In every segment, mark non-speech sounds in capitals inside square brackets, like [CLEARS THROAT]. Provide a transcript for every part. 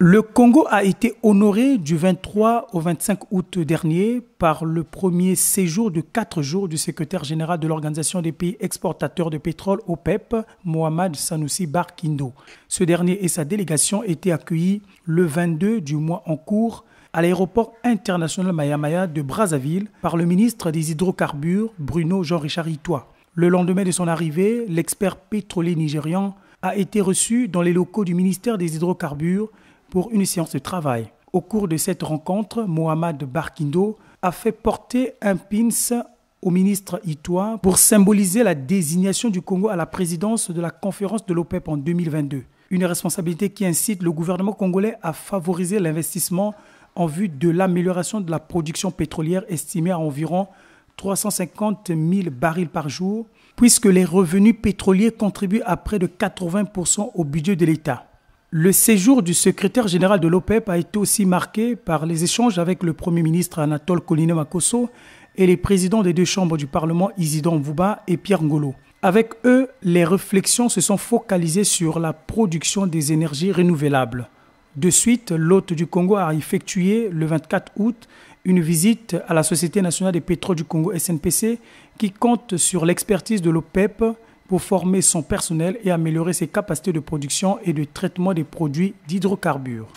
Le Congo a été honoré du 23 au 25 août dernier par le premier séjour de quatre jours du secrétaire général de l'Organisation des pays exportateurs de pétrole OPEP, Mohamed Sanoussi Barkindo. Ce dernier et sa délégation étaient accueillis le 22 du mois en cours à l'aéroport international Mayamaya de Brazzaville par le ministre des Hydrocarbures, Bruno Jean-Richard Itois. Le lendemain de son arrivée, l'expert pétrolier nigérian a été reçu dans les locaux du ministère des Hydrocarbures pour une séance de travail. Au cours de cette rencontre, Mohamed Barkindo a fait porter un pins au ministre Itoa pour symboliser la désignation du Congo à la présidence de la conférence de l'OPEP en 2022. Une responsabilité qui incite le gouvernement congolais à favoriser l'investissement en vue de l'amélioration de la production pétrolière estimée à environ 350 000 barils par jour, puisque les revenus pétroliers contribuent à près de 80% au budget de l'État. Le séjour du secrétaire général de l'OPEP a été aussi marqué par les échanges avec le Premier ministre Anatole Colline Makosso et les présidents des deux chambres du Parlement Isidon Mvuba et Pierre Ngolo. Avec eux, les réflexions se sont focalisées sur la production des énergies renouvelables. De suite, l'hôte du Congo a effectué le 24 août une visite à la Société nationale des pétroles du Congo SNPC qui compte sur l'expertise de l'OPEP pour former son personnel et améliorer ses capacités de production et de traitement des produits d'hydrocarbures.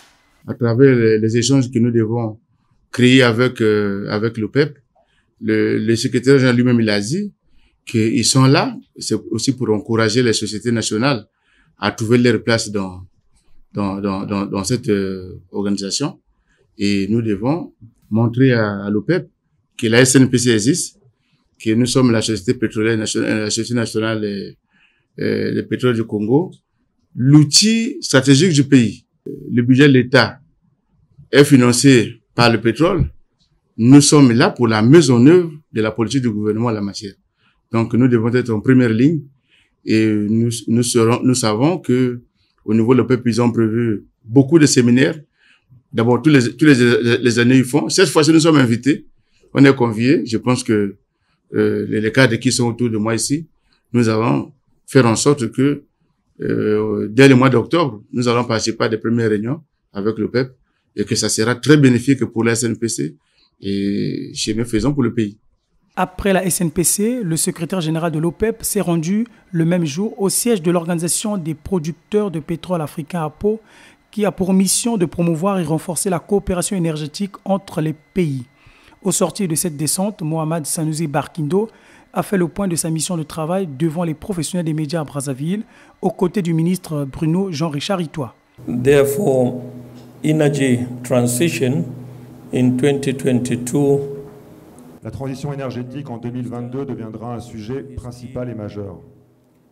À travers les, échanges que nous devons créer avec euh, avec l'OPEP, le, secrétaire général lui-même il a dit qu'ils sont là, c'est aussi pour encourager les sociétés nationales à trouver leur place dans dans, dans cette euh, organisation et nous devons montrer à, à l'OPEP que la SNPC existe que nous sommes la société pétrolière nationale, la société nationale des, euh, pétrole du Congo, l'outil stratégique du pays. Le budget de l'État est financé par le pétrole. Nous sommes là pour la mise en œuvre de la politique du gouvernement en la matière. Donc, nous devons être en première ligne et nous, nous, serons, nous savons que au niveau de l'OPEP, ils ont prévu beaucoup de séminaires. D'abord, tous les, tous les, les années, ils font. Cette fois-ci, nous sommes invités. On est conviés. Je pense que euh, les, cadres qui sont autour de moi ici, nous allons faire en sorte que euh, dès le mois d'octobre, nous allons participer à des premières réunions avec le PEP et que ça sera très bénéfique pour la SNPC et chez mes faisons pour le pays. Après la SNPC, le secrétaire général de l'OPEP s'est rendu le même jour au siège de l'Organisation des producteurs de pétrole africain APO, qui a pour mission de promouvoir et renforcer la coopération énergétique entre les pays. Au sortir de cette descente, Mohamed Sanoussi Barkindo a fait le point de sa mission de travail devant les professionnels des médias à Brazzaville, aux côtés du ministre Bruno Jean-Richard Itois. Therefore, energy transition in 2022 la transition énergétique en 2022 deviendra un sujet principal et majeur.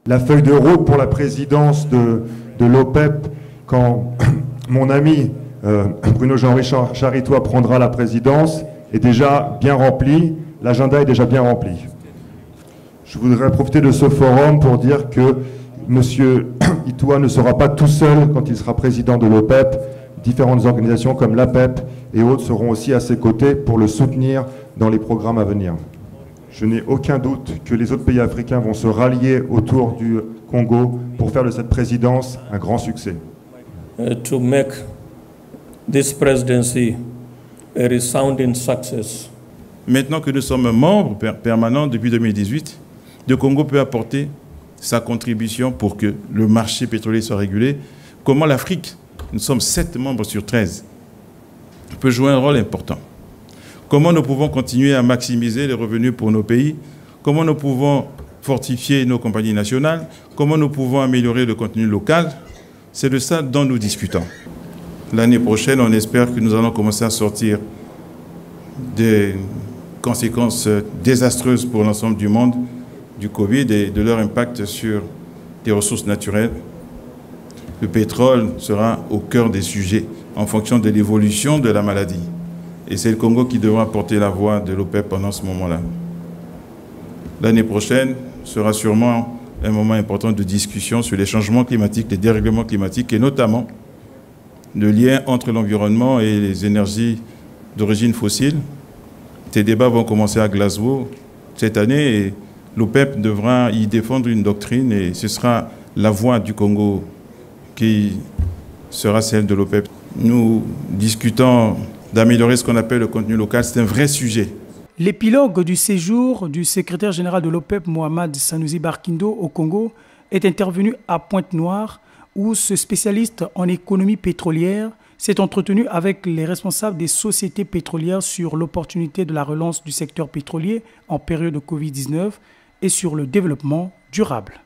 La feuille de route pour la présidence de, de l'OPEP, quand [CLEARS THROAT] mon ami euh, Bruno Jean-Richard Charitois prendra la présidence, est déjà bien rempli, l'agenda est déjà bien rempli. Je voudrais profiter de ce forum pour dire que M. [CLEARS THROAT] Itoua ne sera pas tout seul quand il sera président de l'OPEP. Différentes organisations comme l'APEP et autres seront aussi à ses côtés pour le soutenir dans les programmes à venir. Je n'ai aucun doute que les autres pays africains vont se rallier autour du Congo pour faire de cette présidence un grand succès. Uh, to make this presidency a resounding success. Maintenant que nous sommes membres permanents depuis 2018, le Congo peut apporter sa contribution pour que le marché pétrolier soit régulé. Comment l'Afrique, nous sommes 7 membres sur 13, peut jouer un rôle important? Comment nous pouvons continuer à maximiser les revenus pour nos pays? Comment nous pouvons fortifier nos compagnies nationales? Comment nous pouvons améliorer le contenu local? C'est de ça dont nous discutons. L'année prochaine, on espère que nous allons commencer à sortir des conséquences désastreuses pour l'ensemble du monde du Covid et de leur impact sur les ressources naturelles. Le pétrole sera au cœur des sujets en fonction de l'évolution de la maladie. Et c'est le Congo qui devra porter la voix de l'OPEP pendant ce moment-là. L'année prochaine sera sûrement un moment important de discussion sur les changements climatiques, les dérèglements climatiques et notamment le lien entre l'environnement et les énergies d'origine fossile. Ces débats vont commencer à Glasgow cette année et l'OPEP devra y défendre une doctrine et ce sera la voix du Congo qui sera celle de l'OPEP. Nous discutons d'améliorer ce qu'on appelle le contenu local. C'est un vrai sujet. L'épilogue du séjour du secrétaire général de l'OPEP, Mohamed Sanouzi Barkindo, au Congo, est intervenu à Pointe-Noire, où ce spécialiste en économie pétrolière s'est entretenu avec les responsables des sociétés pétrolières sur l'opportunité de la relance du secteur pétrolier en période de Covid-19 et sur le développement durable.